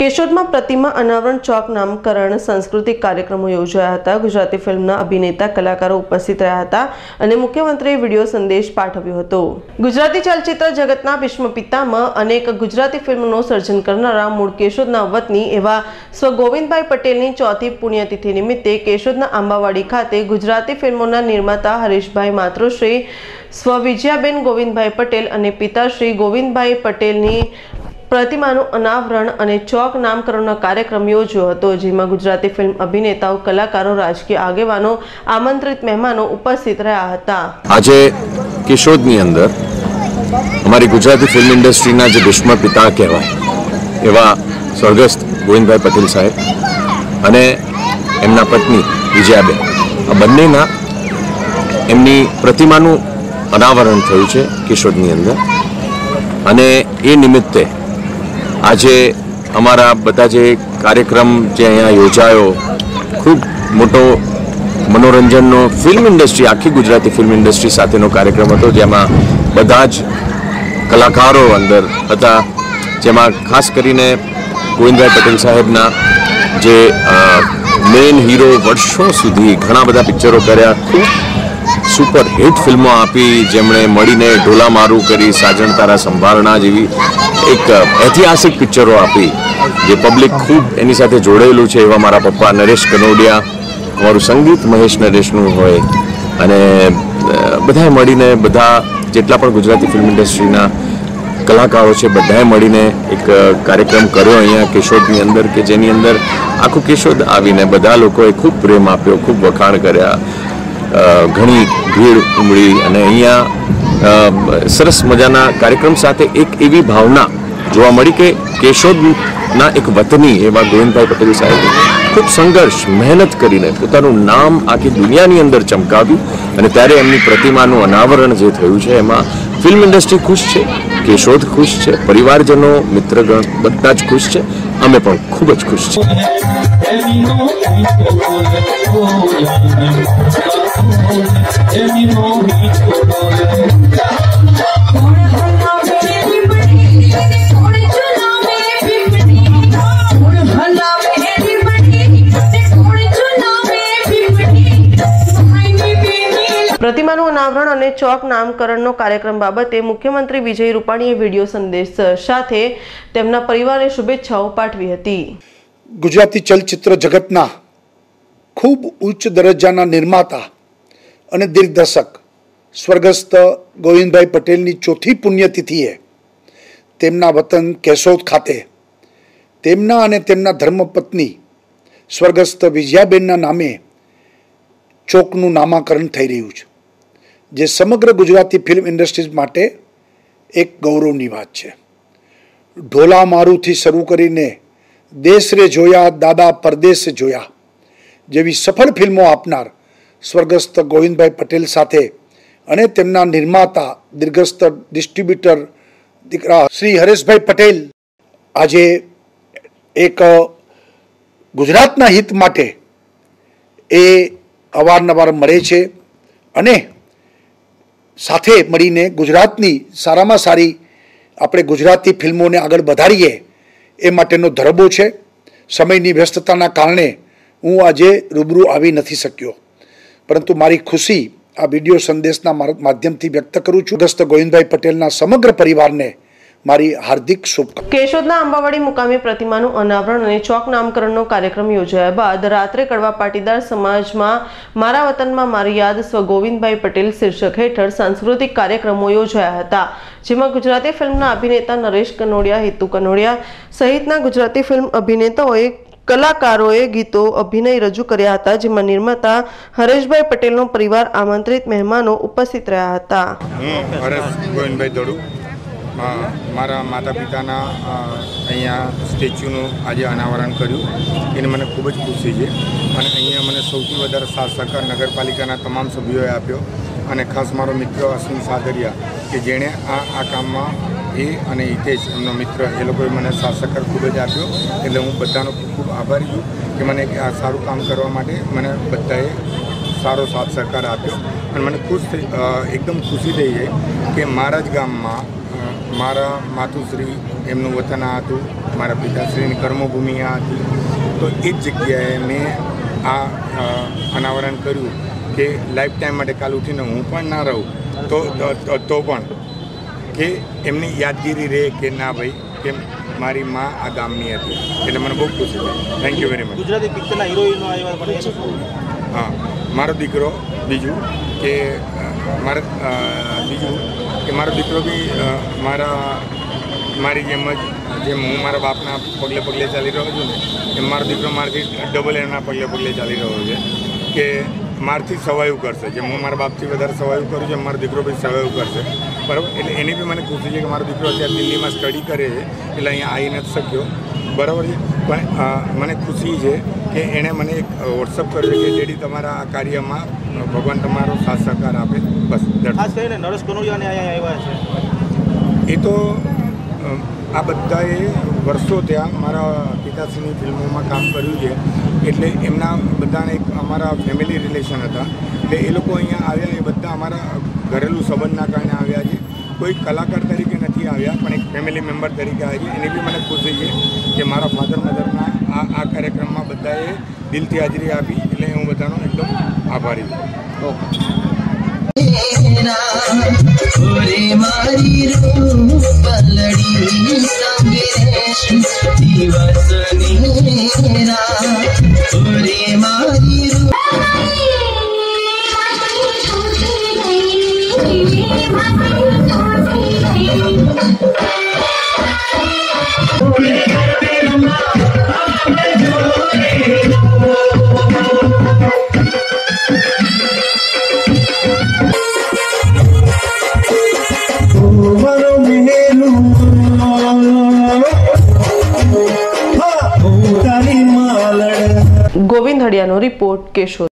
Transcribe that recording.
કેશોદમાં પ્રતિમા અનાવરણ ચોક નામકરણ સાંસ્કૃતિક કાર્યક્રમો યોજાયા હતા. ગુજરાતી ફિલ્મના અભિનેતા, કલાકારો ઉપસ્થિત રહ્યા હતા અને મુખ્યમંત્રીએ વીડિયો સંદેશ પાઠવ્યો હતો. ગુજરાતી ચલચિત્ર જગતના વિશ્વપિતામાં પિતામાં અનેક ગુજરાતી ફિલ્મનું સર્જન કરનારા મૂળ કેશોદના વતની એવા સ્વ ગોવિંદભાઈ પટેલની ચોથી પુણ્યતિથિ નિમિત્તે કેશોદના આંબાવાડી ખાતે ગુજરાતી ફિલ્મોના નિર્માતા હરીશભાઈ માતૃશ્રી સ્વ વિજયાબેન ગોવિંદભાઈ પટેલ અને પિતાશ્રી ગોવિંદભાઈ પટેલની પ્રતિમાનું અનાવરણ અને ચોક નામકરણનો કાર્યક્રમ યોજ્યો હતો, જેમાં ગુજરાતી ફિલ્મ અભિનેતાઓ, કલાકારો, રાજકીય આગેવાનો, આમંત્રિત મહેમાનો ઉપસ્થિત રહ્યા હતા. આજે કિશોદની અંદર અમારી ગુજરાતી ફિલ્મ ઇન્ડસ્ટ્રીના જે ભીષ્મ પિતા કહેવાય, એવા સ્વર્ગસ્થ ગોવિંદભાઈ પટેલ સાહેબ અને એમના પત્ની વિજયાબેન, આ બંનેના એમની પ્રતિમાનું અનાવરણ થયું છે કિશોદની અંદર. અને એ નિમિત્તે આજે અમારા બધા જે કાર્યક્રમ જે અહીંયા યોજાયો, ખૂબ મોટો મનોરંજનનો ફિલ્મ ઇન્ડસ્ટ્રી આખી ગુજરાતી ફિલ્મ ઇન્ડસ્ટ્રી સાથેનો કાર્યક્રમ હતો, જેમાં બધા જ કલાકારો અંદર હતા, જેમાં ખાસ કરીને ગોવિંદભાઈ પટેલ સાહેબના જે મેઇન હીરો વર્ષો સુધી ઘણા બધા પિક્ચરો કર્યા, ખૂબ સુપર હિટ ફિલ્મો આપી, જેમણે મળીને ઢોલા મારું કરી, સાજણ તારા સંભાળના જેવી એક ઐતિહાસિક પિક્ચરો આપી, જે પબ્લિક ખૂબ એની સાથે જોડેલું છે એવા મારા પપ્પા નરેશ કનોડિયા, અમારું સંગીત મહેશ નરેશનું હોય, અને બધાએ મળીને બધા જેટલા પણ ગુજરાતી ફિલ્મ ઇન્ડસ્ટ્રીના કલાકારો છે, બધાએ મળીને એક કાર્યક્રમ કર્યો અહીંયા કેશોદની અંદર, કે જેની અંદર આખું કેશોદ આવીને બધા લોકોએ ખૂબ પ્રેમ આપ્યો, ખૂબ વખાણ કર્યા. ઘણી ભીડ ઉમળી અને અહીંયા સરસ મજાના કાર્યક્રમ સાથે એક એવી ભાવના જોવા મળી કે કેશોદના એક વતની એવા ગોવિંદભાઈ પટેલ સાહેબે ખૂબ સંઘર્ષ, મહેનત કરીને પોતાનું નામ આખી દુનિયાની અંદર ચમકાવ્યું અને ત્યારે એમની પ્રતિમાનું અનાવરણ જે થયું છે, એમાં ફિલ્મ ઇન્ડસ્ટ્રી ખુશ છે, કેશોદ ખુશ છે, પરિવારજનો, મિત્રગણ, બધા જ ખુશ છે, અમે પણ ખૂબ જ ખુશ છીએ. પ્રતિમાનું અનાવરણ અને ચોક નામકરણનો કાર્યક્રમ બાબતે મુખ્યમંત્રી વિજય રૂપાણીએ વીડિયો સંદેશ સાથે તેમના પરિવારને શુભેચ્છાઓ પાઠવી હતી. ગુજરાતી ચલચિત્ર જગતના ખૂબ ઉચ્ચ દરજ્જાના નિર્માતા અને દિગ્દર્શક સ્વર્ગસ્થ ગોવિંદભાઈ પટેલની ચોથી પુણ્યતિથિએ તેમના વતન કેશોદ ખાતે તેમના અને તેમના ધર્મપત્ની સ્વર્ગસ્થ વિજયાબેનના નામે ચોકનું નામાકરણ થઈ રહ્યું છે, જે સમગ્ર ગુજરાતી ફિલ્મ ઇન્ડસ્ટ્રીઝ માટે એક ગૌરવની વાત છે. ઢોલા મારુથી શરૂ કરીને દેશ રે જોયા, દાદા પરદેશ જોયા. જેવી સફળ ફિલ્મો આપનાર સ્વર્ગસ્થ ગોવિંદભાઈ પટેલ સાથે અને તેમના નિર્માતા, દીર્ઘસ્થ ડિસ્ટ્રીબ્યુટર દીકરા શ્રી હરેશભાઈ પટેલ આજે એક ગુજરાતના હિત માટે એ અવારનવાર મળે છે અને સાથે મળીને ગુજરાતની સારામાં સારી આપણે ગુજરાતી ફિલ્મોને આગળ વધારીએ એ માટેનો ધરબો છે. સમયની વ્યસ્તતાના કારણે હું આજે રૂબરૂ આવી નથી શક્યો. પરંતુ મારી ખુશી આ વીડિયો સંદેશના માધ્યમથી વ્યક્ત કરું છું. ગસ્ત ગોવિંદભાઈ પટેલના સમગ્ર પરિવારને મારી હાર્દિક શુભકામના કેશોદના આંબાવાડી મુકામે પ્રતિમાનું અનાવરણ અને ચોક નામકરણનો કાર્યક્રમ યોજાયા બાદ રાત્રે કડવા પાટીદાર સમાજમાં મારા વતનમાં મારી યાદ સ્વ ગોવિંદભાઈ પટેલ શીર્ષક હેઠળ સાંસ્કૃતિક કાર્યક્રમો યોજાયા હતા જેમાં ગુજરાતી ફિલ્મના અભિનેતા નરેશ કનોડિયા હેતુ કનોડિયા સહિતના ગુજરાતી ફિલ્મ અભિનેતાઓએ કલાકારોએ ગીતો અભિનય રજૂ કર્યા હતા જેમાં નિર્માતા હરેશભાઈ પટેલનો પરિવાર આમંત્રિત મહેમાનો ઉપસ્થિત રહ્યા હતા. હું હરેશ ગોવિંદભાઈ દોડુ. મારા માતા પિતાના અહીંયા સ્ટેચ્યુનું આજે અનાવરણ કર્યું. એને મને ખૂબ જ ખુશી છે. અને અહીંયા મને સૌથી વધારે સાથ સહકાર નગરપાલિકાના તમામ સભ્યોએ આપ્યો. અને ખાસ મારો મિત્ર અશ્વિન સાદરિયા, કે જેણે આ આ કામમાં એ અને હિતેશ, એમનો મિત્ર, એ લોકોએ મને સાથ સહકાર ખૂબ જ આપ્યો. એટલે હું બધાનો ખૂબ ખૂબ આભારી છું કે મને આ સારું કામ કરવા માટે મને બધાએ સારો સાથ સહકાર આપ્યો. અને મને ખુશ થઈ એકદમ ખુશી થઈ છે કે મારા જ ગામમાં મારા માતુશ્રી એમનું વતન આ હતું મારા પિતાશ્રીની કર્મભૂમિ આ હતી. તો એ જ જગ્યાએ મેં આ અનાવરણ કર્યું કે લાઈફ ટાઈમ માટે કાલ ઉઠીને હું પણ ના રહું. તો તો- પણ કે એમની યાદગીરી રહે કે ના ભાઈ કે મારી માં આ ગામની હતી. એટલે મને બહુ ખુશી થઈ. Thank you very much Gujarati પિક્ચરના? હા મારો દીકરો બીજું કે મારા બીજું કે મારો દીકરો બી મારા, મારી જેમ જ, જેમ હું મારા બાપના પગલે પગલે ચાલી રહ્યો છું ને, એમ મારો દીકરો મારાથી ડબલ એના પગલે પગલે ચાલી રહ્યો છે કે મારથી સવાયું કરશે. જેમ હું મારા બાપથી વધારે સવાયું કરું છું, એમ મારો દીકરો બી સવાયું કરશે. બરાબર? એટલે એની બી મને ખુશી છે કે મારો દીકરો અત્યારે દિલ્હીમાં સ્ટડી કરે છે. એટલે અહીંયા આવી નથી શક્યો. બરાબર છે. પણ મને ખુશી છે કે એણે મને એક વોટ્સઅપ કર્યો કે જેડી તમારા આ કાર્યમાં ભગવાન તમારો સાથ સહકાર આપે. બસ ખાસ કરીને નરેશ કનોડિયાને અહીંયા આવ્યા છે. એ તો આ બધાએ વર્ષો ત્યાં મારા પિતાશ્રીની ફિલ્મોમાં કામ કર્યું છે. એટલે એમના બધાને એક અમારા ફેમિલી રિલેશન હતા. એટલે એ લોકો અહીંયા આવ્યા એ બધા અમારા ઘરેલું સંબંધના કારણે આવ્યા છે. કોઈ કલાકાર તરીકે નથી આવ્યા, પણ એક ફેમિલી મેમ્બર તરીકે આવ્યા છે. એની બી મને ખુશી છે કે મારા ફાધર મધરના આ આ કાર્યક્રમમાં બધાએ દિલથી હાજરી આપી. એટલે હું બધાનો એકદમ આભારી છું. ઓરે મારી ગોવિંદ હડિયાનો રિપોર્ટ કેશોદ